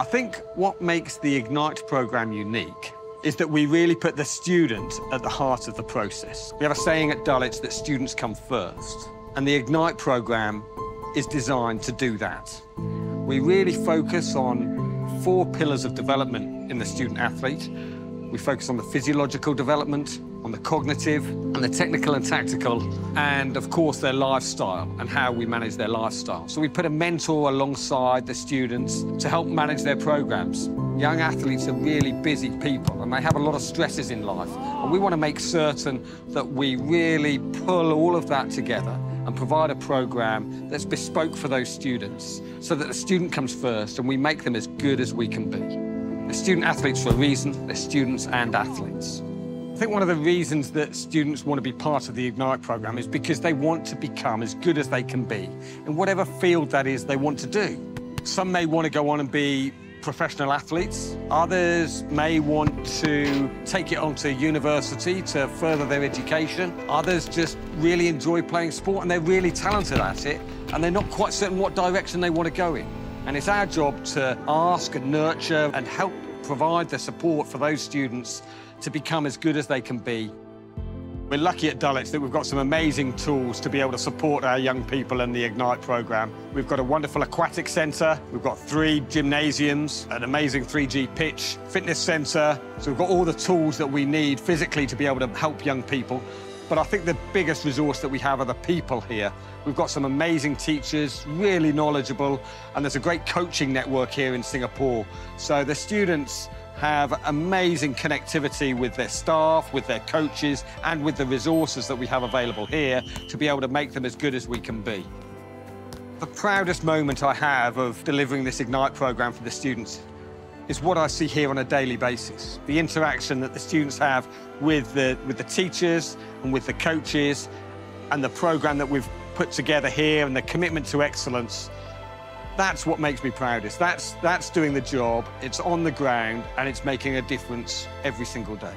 I think what makes the Ignite programme unique is that we really put the student at the heart of the process. We have a saying at Dulwich that students come first, and the Ignite programme is designed to do that. We really focus on four pillars of development in the student athlete. We focus on the physiological development, on the cognitive, and the technical and tactical, and of course their lifestyle and how we manage their lifestyle. So we put a mentor alongside the students to help manage their programs. Young athletes are really busy people and they have a lot of stresses in life. And we want to make certain that we really pull all of that together and provide a program that's bespoke for those students so that the student comes first and we make them as good as we can be. They're student athletes for a reason, they're students and athletes. I think one of the reasons that students want to be part of the Ignite programme is because they want to become as good as they can be in whatever field that is they want to do. Some may want to go on and be professional athletes. Others may want to take it on to university to further their education. Others just really enjoy playing sport and they're really talented at it and they're not quite certain what direction they want to go in. And it's our job to ask and nurture and help provide the support for those students to become as good as they can be. We're lucky at Dulwich that we've got some amazing tools to be able to support our young people in the Ignite programme. We've got a wonderful aquatic centre, we've got three gymnasiums, an amazing 3G pitch, fitness centre. So we've got all the tools that we need physically to be able to help young people. But I think the biggest resource that we have are the people here. We've got some amazing teachers, really knowledgeable, and there's a great coaching network here in Singapore. So the students have amazing connectivity with their staff, with their coaches, and with the resources that we have available here to be able to make them as good as we can be. The proudest moment I have of delivering this Ignite programme for the students is what I see here on a daily basis. The interaction that the students have with the, with the teachers and with the coaches and the programme that we've put together here and the commitment to excellence that's what makes me proudest. That's, that's doing the job, it's on the ground, and it's making a difference every single day.